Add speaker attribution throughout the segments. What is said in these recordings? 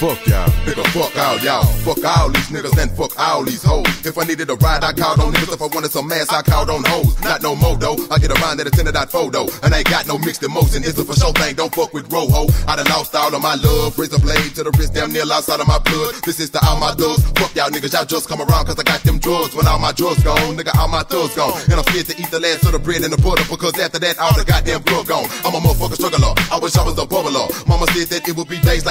Speaker 1: fuck y'all.
Speaker 2: Nigga, fuck all y'all. Fuck all these niggas and fuck all these hoes. If I needed a ride, I called on niggas. If I wanted some ass, I called on hoes. Not no more though. I get around at a tenor dot photo. And I ain't got no mixed emotion. It's a for sure thing. Don't fuck with Roho. I done lost all of my love. Razor blade to the wrist, damn near lost out of my blood. This is to all my thugs. Fuck y'all niggas. Y'all just come around cause I got them drugs. When all my drugs gone, nigga, all my thugs gone. And I'm scared to eat the last of the bread and the butter because after that, all the goddamn drug gone.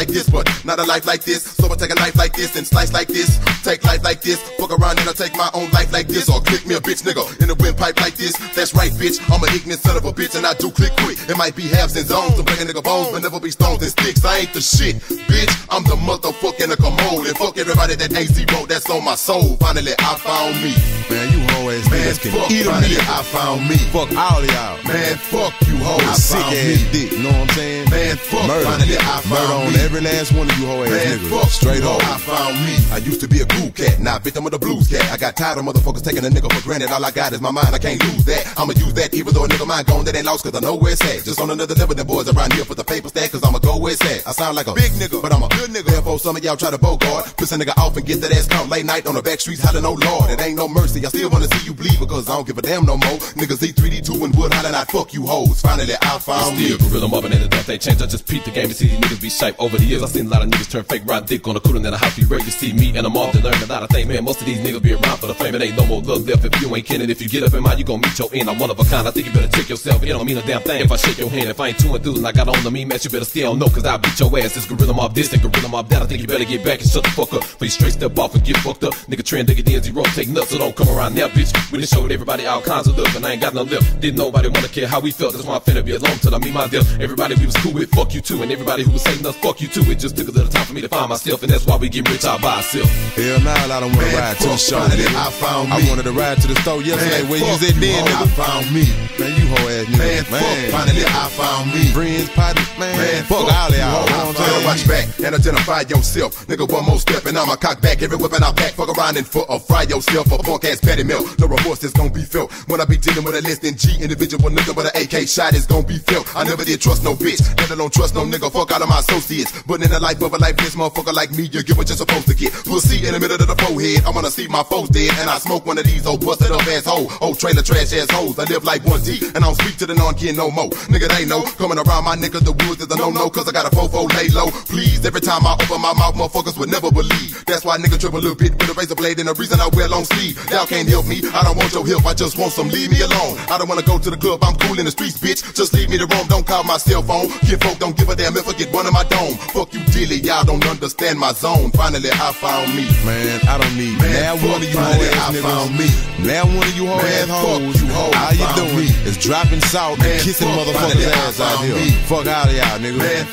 Speaker 2: Like this, but not a life like this. So I take a knife like this and slice like this. Take life like this. Fuck around and I take my own life like this. Or click me a bitch nigga in a windpipe like this. That's right, bitch. I'm an ignorant son of a bitch and I do click quick. It might be halves and zones to break a nigga bones, but never be stones and sticks. I ain't the shit, bitch. I'm the motherfucking commode. And fuck everybody that ain't Z-Ro, that's on my soul. Finally, I found me.
Speaker 1: Man, you hoe ass
Speaker 2: Man,
Speaker 1: niggas can
Speaker 2: fuck,
Speaker 1: eat a meal.
Speaker 2: I found me.
Speaker 1: Fuck all y'all.
Speaker 2: Man, fuck you hoes. I
Speaker 1: sick
Speaker 2: found
Speaker 1: ass
Speaker 2: me.
Speaker 1: dick, know what I'm saying?
Speaker 2: Man, fuck,
Speaker 1: Murder.
Speaker 2: finally, I found
Speaker 1: Murder on
Speaker 2: me.
Speaker 1: every last one of you hoe ass
Speaker 2: Man,
Speaker 1: niggas.
Speaker 2: fuck
Speaker 1: Straight up.
Speaker 2: I found me. I used to be a cool cat, now victim of the blues cat. I got tired of motherfuckers taking a nigga for granted. All I got is my mind, I can't lose that. I'ma use that even though a nigga mind gone, that ain't lost cause I know where it's at. Just on another level, them boys around here for the paper stack cause I'ma go where it's at. I sound like a big nigga, but I'm a good nigga. Therefore, some of y'all try to bogart. Piss a nigga off and get that ass caught late night on the back streets hollering, oh lord, it ain't no mercy. I still wanna see you bleed because I don't give a damn no more. Niggas eat 3D2 and wood hollering, I fuck you hoes. Finally, I found me.
Speaker 3: Still gorilla mobbing and the death ain't changed. I just peeped the game to see these niggas be shape over the years. I seen a lot of niggas turn fake, ride dick on the cooler than a house be ready to see me and I'm off to learn a lot of things. Man, most of these niggas be around for the fame. It ain't no more love left if you ain't kidding. If you get up in mind, you gon' meet your end. I'm one of a kind. I think you better check yourself. It don't mean a damn thing if I shake your hand. If I ain't too enthused and I got on the mean match, you better still know cause I beat your ass. It's Guerilla Maab this and Guerilla Maab that. I think you better get back and shut the fuck up. For you straight step off and get fucked up. Nigga trend, nigga D zero, take nuts, so don't come around now, bitch. We done showed everybody all kinds of love and I ain't got no lip. Didn't nobody wanna care how we felt. That's why I'm finna be alone till I meet my death. Everybody we was cool with, fuck you too. And everybody who was saying us, fuck you too. It just took a little time for me to find myself, and that's why we get rich all by ourselves.
Speaker 1: Hell nah, I don't wanna
Speaker 2: Man,
Speaker 1: ride to the show.
Speaker 2: I found me.
Speaker 1: I wanted to ride to the store yesterday.
Speaker 2: Man,
Speaker 1: Where you was at then,
Speaker 2: hoe, I found me.
Speaker 1: Man, you hoe ass nigga.
Speaker 2: Man, fuck, I found me.
Speaker 1: Friends, partners, man,
Speaker 2: Man,
Speaker 1: fuck all of y'all.
Speaker 2: you,
Speaker 1: know what
Speaker 2: I
Speaker 1: I'm saying?
Speaker 2: Watch back and identify yourself. Nigga, one more step and I'ma cock back. Every weapon I pack, fuck around and foot or fry yourself. A punk ass patty milk. No remorse is gonna be felt. When I be dealing with a less than G individual nigga, but an AK shot is gonna be felt. I never did trust no bitch. Never don't trust no nigga. Fuck out of my associates. But in the life of a lifeless motherfucker like me, you get what you're supposed to get. Pussy in the middle of the forehead. I wanna see my foes dead. And I smoke one of these old busted up asshole. Old trailer trash assholes. I live like one D. And I don't speak to the non-kid no more. Nigga, they know. Coming around my nigga, the woods is a no-no. Cause I got a fofo lay low. Please, every time I open my mouth, motherfuckers would never believe. That's why nigga trip a little bit with a razor blade. And the reason I wear long sleeve. Y'all can't help me. I don't want your help. I just want some. Leave me alone. I don't wanna go to the club. I'm cool in the streets, bitch. Just leave me to roam. Don't call my cell phone. Kid folk don't give a damn if I get one in my dome. Fuck you, dilly. Y'all don't understand my zone. Finally, I found me.
Speaker 1: Man, I don't need
Speaker 2: Man,
Speaker 1: now one of you
Speaker 2: finally, I
Speaker 1: niggas.
Speaker 2: found me.
Speaker 1: Now one of you
Speaker 2: Man,
Speaker 1: ass hoes.
Speaker 2: you
Speaker 1: All you doing
Speaker 2: me.
Speaker 1: is dropping salt
Speaker 2: Man,
Speaker 1: and kissing
Speaker 2: fuck
Speaker 1: motherfuckers' ass out here. Fuck all of y'all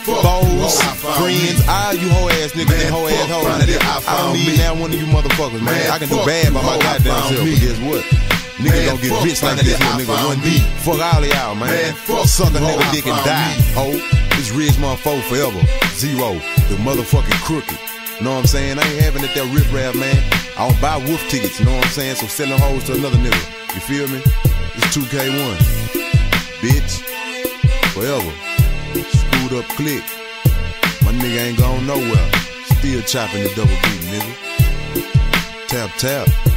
Speaker 2: fuck
Speaker 1: Foes,
Speaker 2: you hoes, I found
Speaker 1: friends, all you hoe ass niggas and hoe ass hoes.
Speaker 2: I
Speaker 1: don't need now one of you motherfuckers, man. I can do bad by my goddamn self, but guess what? Niggas
Speaker 2: Man,
Speaker 1: don't get bitch like this
Speaker 2: I
Speaker 1: nigga one
Speaker 2: me.
Speaker 1: Fuck all of y'all, man.
Speaker 2: Man, fuck
Speaker 1: Suck a nigga dick and die, hoe. This rich motherfucker forever. Z-Ro. The motherfucking crooked. Know what I'm saying? I ain't having it that rip rap, man. I don't buy wolf tickets, you know what I'm saying? So selling hoes to another nigga. You feel me? It's 2K1. Bitch. Forever. Screwed up click. My nigga ain't gone nowhere. Still chopping the double beat, nigga. Tap, tap.